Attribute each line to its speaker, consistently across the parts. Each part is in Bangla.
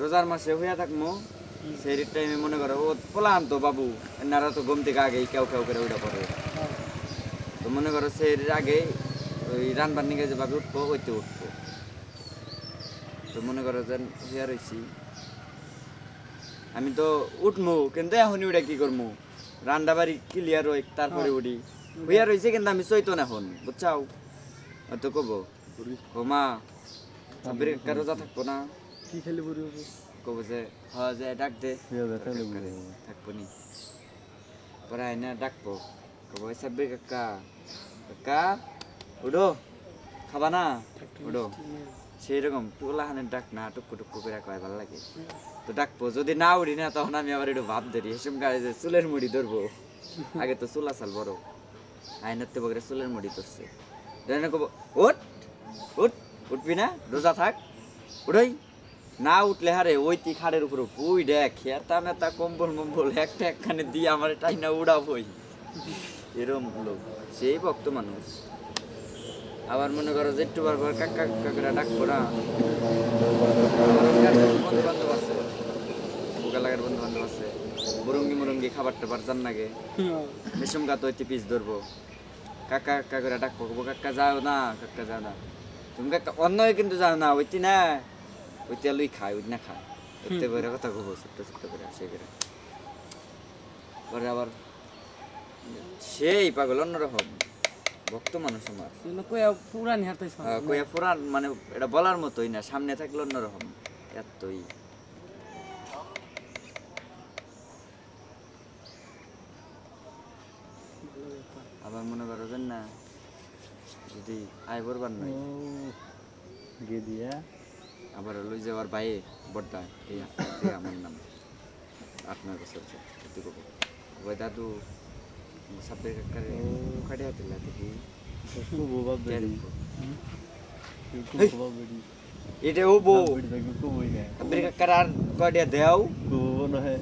Speaker 1: রোজার মাসে হইয়া থাকব সেই টাইমে মনে করো ও পোলাম তো বাবু এনারা তো ঘুম থেকে আগেই কেউ কেউ করে উঠে পড়ে। তো মনে করো সেই আগে ওই রানবার নিকে যেভাবে উঠবো ওইতে উঠবো। তো মনে করো যে হইয়া রয়েছি আমি তো উঠমু কিন্তু এখনই উঠে কি করব রান্না বাড়ি ক্লিয়ার হই তারপরে উঠি হইয়া রয়েছে কিন্তু আমি চৈতন এখন বুঝছাও? তো কব? ও মা সাব্বির কাকা রোজা থাকব না।
Speaker 2: কি খেলে বুড়ি হবে?
Speaker 1: কব যে হ্যাঁ যে ডাক দে।
Speaker 3: হইয়া যায় তাহলে
Speaker 1: থাকব নি? পরে আইনা ডাকবো কব সাব্বির কাকা। কাকা উডো খাবা না? উডো সেই রকম টুলাহানের ডাক না টুকু টুকু করে কয় ভালো লাগে। তো ডাকবো যদি না উড়ি না তখন আমি আবার একটু ভাব ধরি এসম গায়ে যে চুলের মুড়ি ধরবো। আগে তো চুল আসাল বড়। আইনের তো বগরে চুলের মুড়ি ধরছে। ধরে কব উঠ উঠ উঠবি না? রোজা থাক। উঠই না উঠলে হারে ওই তি খাড়ের উপর পুই দেখ খেতা মেতা, কম্বল মম্বল, একটা একখানে দিয়ে আমার টাই না উড়াবই। এরম লোক সেই ভক্ত মানুষ। আবার মনে করো যে একটু বার কাকা কাকরা ডাকবো না। বন্ধু বান্ধব আছে। বুকালাগের বন্ধু বান্ধব আছে। মুরঙ্গি মুরঙ্গি খাবার টাবার জান নাগে রেশম গা তো পিস ধরবো। কাকা কাকা করে ডাকবো। কাকা যাও না, কাকা যাও না। তুমি কাকা অন্য কিন্তু যাও না, ওইটি না। আলুই খায় ওই না খায়। করে কথা কবো ছোট্ট ছোট্ট করে সে করে পরে আবার সেই পাগল অন্যরকম ভক্ত মানুষ আমার।
Speaker 2: কয়া পুরানি
Speaker 1: আহ, পুরান মানে এটা বলার মতোই না সামনে থাকলে অন্যরকম এতই। আবার মনে করো যে না যদি আয় করবার নাই।
Speaker 3: গে দিয়া।
Speaker 1: আবার লই যাওয়ার বাইয়ে বড্ডা এই আমার নাম। আট নয় বছর ওই দাদু সাপের কাকারে কাটে হাতে দেখি এটা ও বউ। সাপের কাকার আর কয়টা দেও।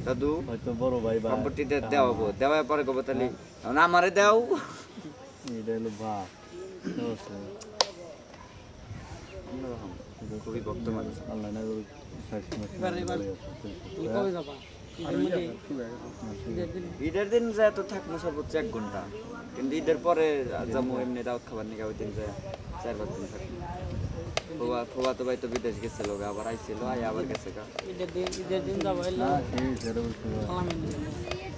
Speaker 1: দাদু
Speaker 3: হয়তো বড় ভাই
Speaker 1: সম্পত্তিতে দেওয়া হব দেওয়ার পরে কব তাহলে। না আমারে দেও।
Speaker 3: এটা হলো বাপ
Speaker 1: অন্যরকম খুবই ভক্ত মানুষ
Speaker 3: আল্লাহ না করুক শেষ মাস
Speaker 2: এবার এবার তুমি কবে যাবা ঈদের দিন
Speaker 1: যায় তো থাকব সর্বোচ্চ এক ঘণ্টা। কিন্তু ঈদের পরে যাব এমনি দাওয়াত খাবার নিয়ে ওই দিন যায় চার পাঁচ দিন থাকব। ফোবা ফোবা তো ভাই তো বিদেশ গেছিল গা, আবার আইছিল আই আবার গেছে গা।
Speaker 2: ঈদের দিন ঈদের দিন যাব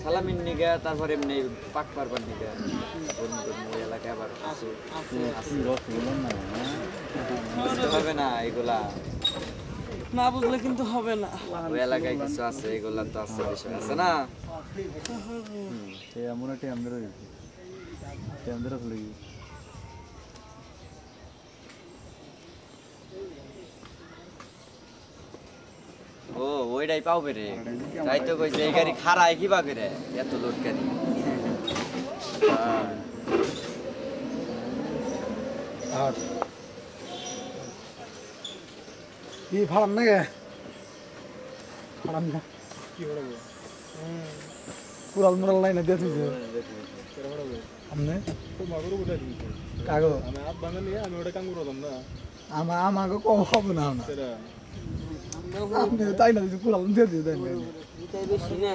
Speaker 1: সালামিন নিগে তারপর এমনি পাক পারবার নিগে এলাকায় আবার কিছু
Speaker 2: আছে
Speaker 3: না
Speaker 1: বুঝতে হবে না এগুলা।
Speaker 2: না বুঝলে কিন্তু হবে না।
Speaker 1: ওই এলাকায় কিছু আছে এগুলা তো আছে বিষয় আছে না?
Speaker 3: এমন একটা আমাদের আমাদের
Speaker 1: ও ওইটাই পাবে রে। তাই তো কইছে এই গাড়ি খারায় কি পাবে রে এত লোড গাড়ি।
Speaker 4: আর কি ভাড়াম না গে ভাড়াম না
Speaker 2: কি করব
Speaker 4: কুড়াল মুরাল নাই না দিয়ে তুইছে আমনে? কাগো
Speaker 2: আমি ভাঙা নিয়ে আমি ওটা কাম করতাম না
Speaker 4: আমা আমাকে কম হবে না না। আপনি তাই না দিছে কুড়াল দিয়ে দিয়ে দেন
Speaker 2: বেশি না।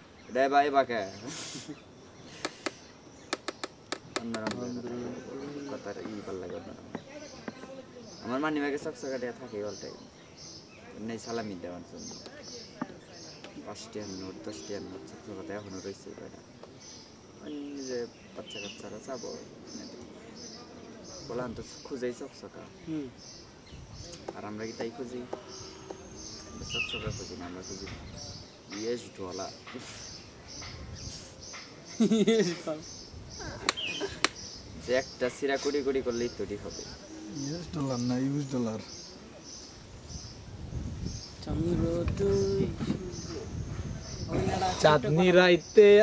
Speaker 1: এটা এবার এবাকে কথার ই ভালো লাগে। আমার মানি ব্যাগে চকচকা টেহা থাকে অল টাইম এমনি সালামি দেওয়ার জন্য। পাঁচ টিয়ার নোট দশ টিয়ার নোট চকচকাতে এখনও রয়েছে কয়টা। যে বাচ্চা কাচ্চারা যাব বললাম তো খুঁজেই চকচকা। আর আমরা কি তাই খুঁজি? চকচকা খুঁজি না আমরা খুঁজি। ইয়ে জুটোওয়ালা যে একটা সিরা কুড়ি কুড়ি করলেই তৈরি হবে।
Speaker 4: ইউএস ডলার না ইউএস ডলার? চাঁদনি রাইতে